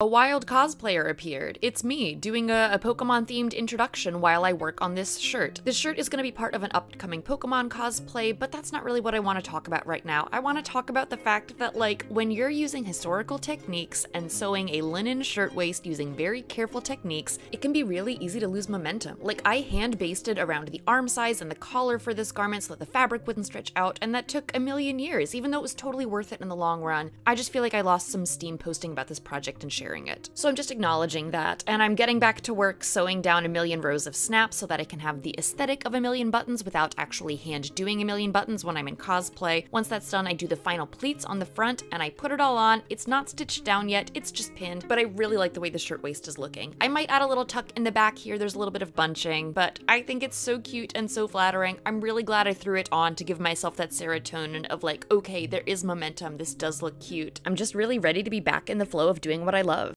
A wild cosplayer appeared. It's me, doing a, a Pokemon themed introduction while I work on this shirt. This shirt is going to be part of an upcoming Pokemon cosplay, but that's not really what I want to talk about right now. I want to talk about the fact that, like, when you're using historical techniques and sewing a linen shirtwaist using very careful techniques, it can be really easy to lose momentum. Like, I hand basted around the armscye and the collar for this garment so that the fabric wouldn't stretch out, and that took a million years, even though it was totally worth it in the long run. I just feel like I lost some steam posting about this project and sharing it. So I'm just acknowledging that, and I'm getting back to work sewing down a million rows of snaps so that I can have the aesthetic of a million buttons without actually hand doing a million buttons when I'm in cosplay. Once that's done, I do the final pleats on the front and I put it all on. It's not stitched down yet, it's just pinned, but I really like the way the shirtwaist is looking. I might add a little tuck in the back here, there's a little bit of bunching, but I think it's so cute and so flattering. I'm really glad I threw it on to give myself that serotonin of like, okay, there is momentum, this does look cute. I'm just really ready to be back in the flow of doing what I love